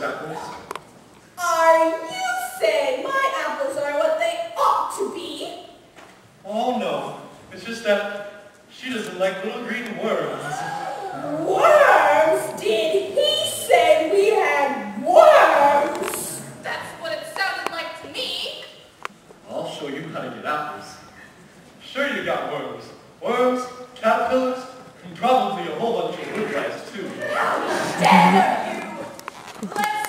those apples? Are you saying my apples are what they ought to be? Oh, no. It's just that she doesn't like little green worms. Worms? Did he say we had worms? That's what it sounded like to me. I'll show you how to get apples. Sure you got worms. Worms, caterpillars, and probably a whole bunch of woodlice, too. How dare you! Let's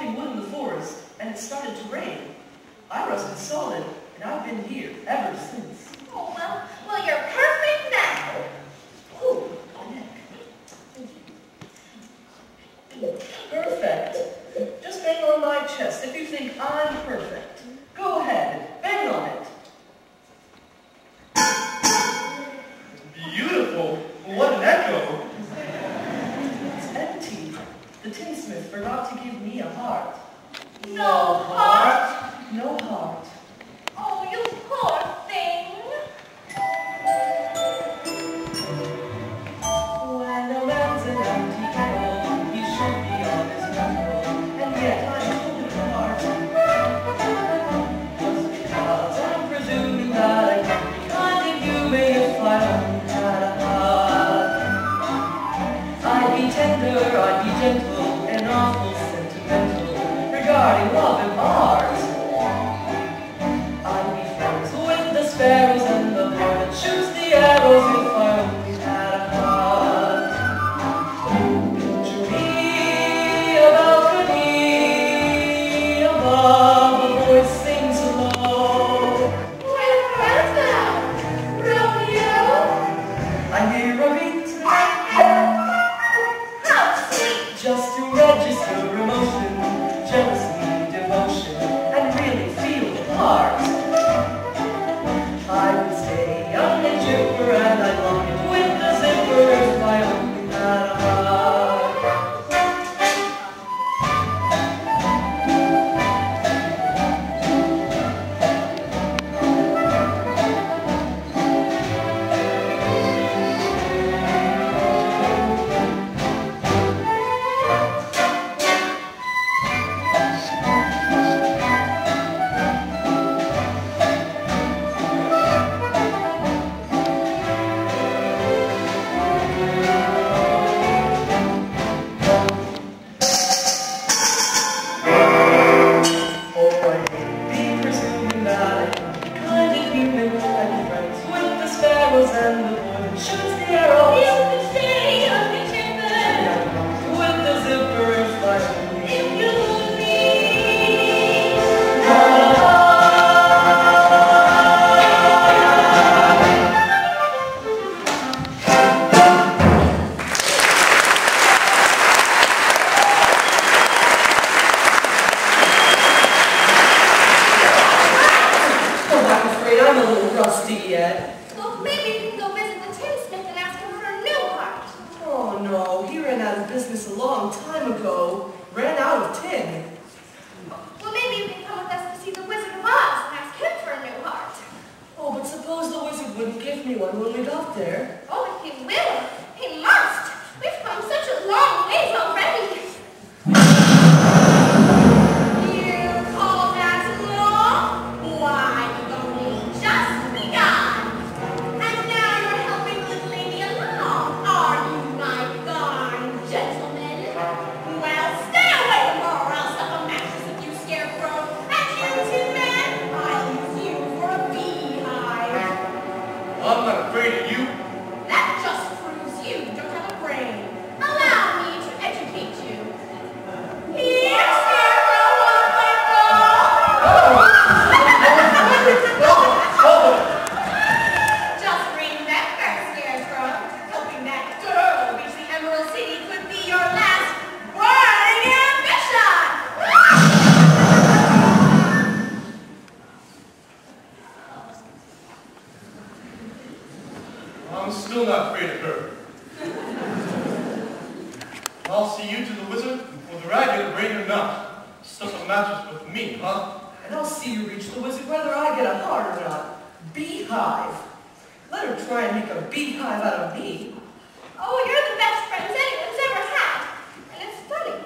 chopping wood in the forest, and it started to rain. I was consoled, and I've been here ever since. Oh, well, well, you're perfect now. 这个软泥真 rusty yet. Well, maybe we can go visit the tinsmith and ask him for a new heart. Oh, no. He ran out of business a long time ago. Ran out of tin. Well, maybe you can come with us to see the Wizard of Oz and ask him for a new heart. Oh, but suppose the wizard wouldn't give me one when we got there. Oh, he will. He must. Let her try and make a beehive out of me. Oh, you're the best friends anyone's ever had. And it's funny,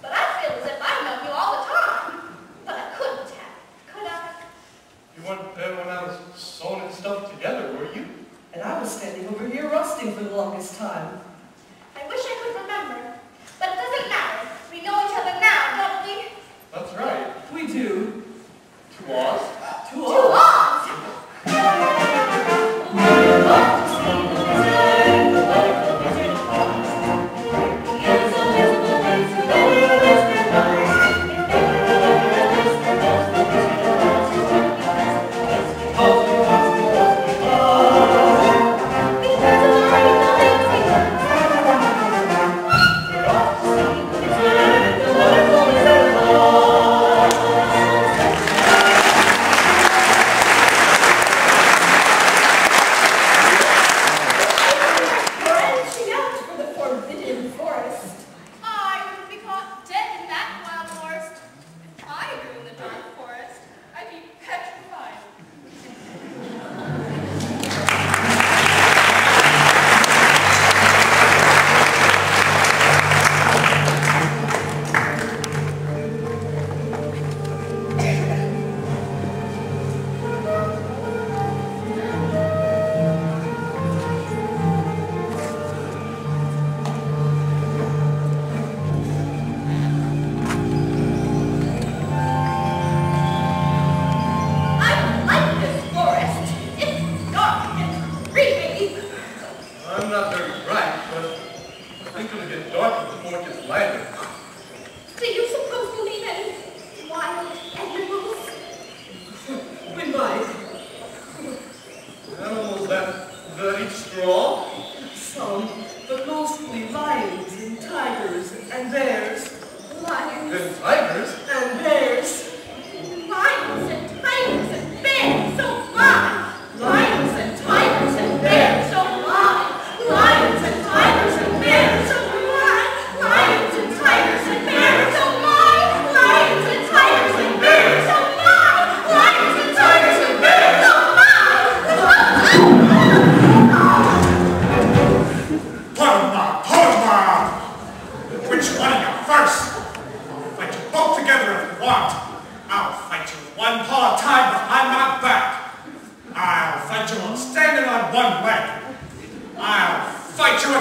but I feel as if I've known you all the time. But I couldn't have, could I? You weren't there when I was sewing and stuff together, were you? And I was standing over here rusting for the longest time. I wish I could remember. But it doesn't matter. We know each other now, don't we? That's right. We do. To us. To To all. us!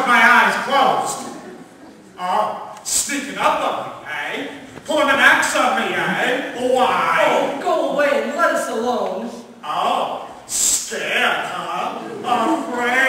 my eyes closed. Oh, sneaking up on me, eh? Pulling an axe on me, eh? Why? Oh, go away and let us alone. Oh, scared, huh? Afraid?